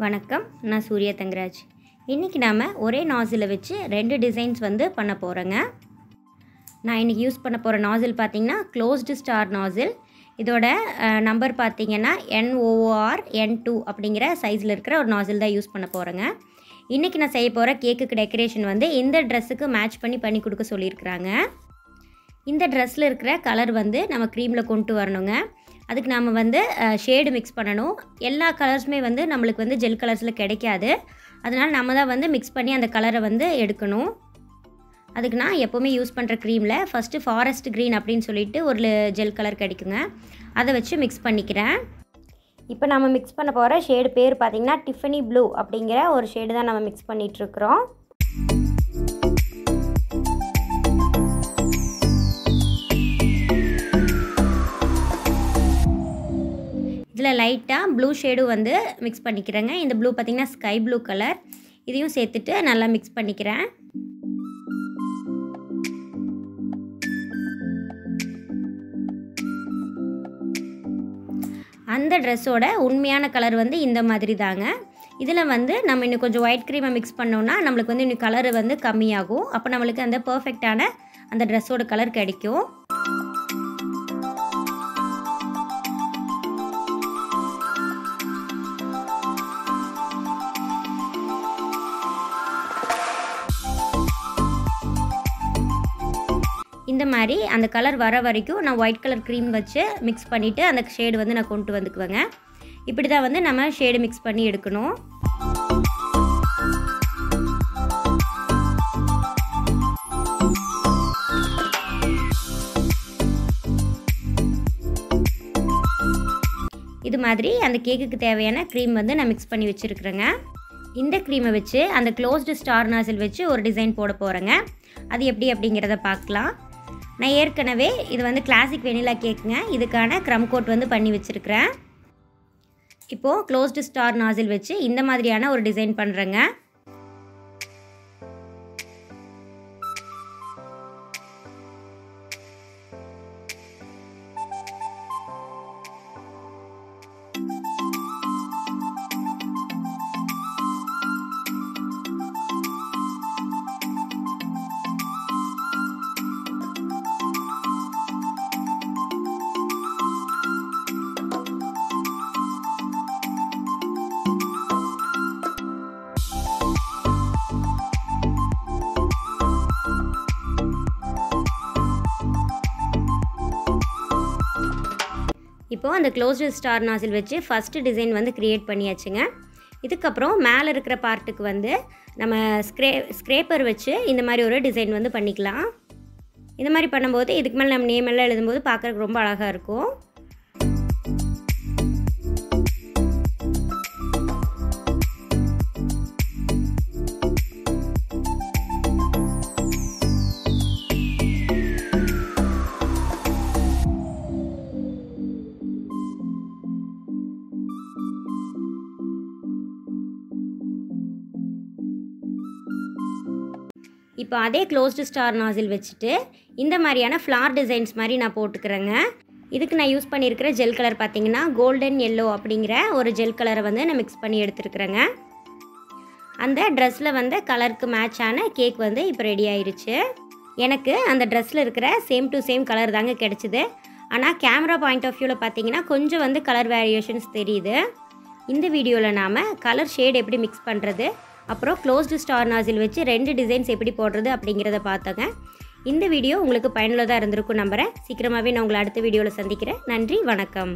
வணக்கம் நான் சூர்யா தங்கராஜ். இன்றைக்கி நாம் ஒரே நாசிலை வச்சு ரெண்டு டிசைன்ஸ் வந்து பண்ண போகிறேங்க நான் இன்றைக்கி யூஸ் பண்ண போகிற நாசில் பார்த்தீங்கன்னா க்ளோஸ்டு ஸ்டார் நாசில் இதோட நம்பர் பார்த்திங்கன்னா என்ஓஆர் என் டூ அப்படிங்கிற சைஸில் இருக்கிற ஒரு நாசில் தான் யூஸ் பண்ண போகிறேங்க இன்றைக்கி நான் செய்ய போகிற கேக்குக்கு டெக்கரேஷன் வந்து இந்த ட்ரெஸ்ஸுக்கு மேட்ச் பண்ணி பண்ணி கொடுக்க சொல்லியிருக்கிறாங்க. இந்த ட்ரெஸ்ஸில் இருக்கிற கலர் வந்து நம்ம க்ரீமில் கொண்டு வரணுங்க. அதுக்கு நாம் வந்து ஷேடு மிக்ஸ் பண்ணணும். எல்லா கலர்ஸுமே வந்து நம்மளுக்கு வந்து ஜெல் கலர்ஸில் கிடைக்காது. அதனால் நம்ம தான் வந்து மிக்ஸ் பண்ணி அந்த கலரை வந்து எடுக்கணும். அதுக்கு நான் எப்போவுமே யூஸ் பண்ணுற க்ரீமில் ஃபஸ்ட்டு ஃபாரஸ்ட் க்ரீன் அப்படின்னு சொல்லிட்டு ஒரு ஜெல் கலர் கிடைக்குங்க. அதை வச்சு மிக்ஸ் பண்ணிக்கிறேன். இப்போ நம்ம மிக்ஸ் பண்ண போகிற ஷேடு பேர் பார்த்திங்கன்னா டிஃபனி ப்ளூ அப்படிங்கிற ஒரு ஷேடு தான் நம்ம மிக்ஸ் பண்ணிகிட்ருக்குறோம் இதில் லைட்டாக ப்ளூ ஷேடும் வந்து மிக்ஸ் பண்ணிக்கிறேங்க. இந்த ப்ளூ பார்த்திங்கன்னா ஸ்கை ப்ளூ கலர். இதையும் சேர்த்துட்டு நல்லா மிக்ஸ் பண்ணிக்கிறேன். அந்த ட்ரெஸ்ஸோட உண்மையான கலர் வந்து இந்த மாதிரி தாங்க இதில் வந்து நம்ம இன்னும் கொஞ்சம் ஒயிட் க்ரீமை மிக்ஸ் பண்ணோன்னா நம்மளுக்கு வந்து இன்னும் கலர் வந்து கம்மியாகும். அப்போ நம்மளுக்கு அந்த பர்ஃபெக்டான அந்த ட்ரெஸ்ஸோட கலர் கிடைக்கும். இந்த மாதிரி அந்த கலர் வர வரைக்கும் நான் ஒயிட் கலர் க்ரீம் வச்சு மிக்ஸ் பண்ணிவிட்டு அந்த ஷேடு வந்து நான் கொண்டு வந்துக்குவேங்க. இப்படி தான் வந்து நம்ம ஷேடு மிக்ஸ் பண்ணி எடுக்கணும். இது மாதிரி அந்த கேக்குக்கு தேவையான க்ரீம் வந்து நான் மிக்ஸ் பண்ணி வச்சுருக்குறேங்க. இந்த க்ரீமை வச்சு அந்த க்ளோஸ்டு ஸ்டார் நாசில் வச்சு ஒரு டிசைன் போட போகிறேங்க அது எப்படி அப்படிங்கிறத பார்க்கலாம். நான் ஏற்கனவே இது வந்து கிளாசிக் வெனிலா கேக்குங்க இதுக்கான க்ரம் கோட் வந்து பண்ணி வச்சுருக்கிறேன். இப்போது க்ளோஸ்டு ஸ்டார் நாசில் வச்சு இந்த மாதிரியான ஒரு டிசைன் பண்ணுறேங்க இப்போது அந்த க்ளோஸ்டு ஸ்டார் நாசில் வச்சு ஃபஸ்ட்டு டிசைன் வந்து க்ரியேட் பண்ணியாச்சுங்க. இதுக்கப்புறம் மேலே இருக்கிற பார்ட்டுக்கு வந்து நம்ம ஸ்க்ரே ஸ்க்ரேப்பர் வச்சு இந்த மாதிரி ஒரு டிசைன் வந்து பண்ணிக்கலாம். இந்த மாதிரி பண்ணும்போது இதுக்கு மேலே நம்ம நேம் எல்லாம் எழுதும்போது பார்க்குறதுக்கு ரொம்ப அழகாக இருக்கும். இப்போ அதே க்ளோஸ்டு ஸ்டார் நாசில் வச்சுட்டு இந்த மாதிரியான ஃப்ளார் டிசைன்ஸ் மாதிரி நான் போட்டுக்கிறேங்க. இதுக்கு நான் யூஸ் பண்ணியிருக்கிற ஜெல் கலர் பார்த்திங்கன்னா கோல்டன் எல்லோ அப்படிங்கிற ஒரு ஜெல் கலரை வந்து நான் மிக்ஸ் பண்ணி எடுத்துருக்குறேங்க. அந்த ட்ரெஸ்ஸில் வந்து கலருக்கு மேட்சான கேக் வந்து இப்போ ரெடி ஆயிடுச்சு எனக்கு அந்த ட்ரெஸ்ஸில் இருக்கிற சேம் டு சேம் கலர் தாங்க கிடச்சிது. ஆனால் கேமரா பாயிண்ட் ஆஃப் வியூவில் பார்த்தீங்கன்னா கொஞ்சம் வந்து கலர் வேரியேஷன்ஸ் தெரியுது. இந்த வீடியோவில் நாம் கலர் ஷேட் எப்படி மிக்ஸ் பண்ணுறது அப்புறம் க்ளோஸ்டு ஸ்டார் நாசில் வச்சு ரெண்டு டிசைன்ஸ் எப்படி போடுறது அப்படிங்கிறத பார்த்தோங்க. இந்த வீடியோ உங்களுக்கு பயனுள்ளதாக இருந்திருக்கும் நம்புகிறேன் சீக்கிரமாகவே நான் உங்களை அடுத்த வீடியோவில் சந்திக்கிறேன். நன்றி வணக்கம்.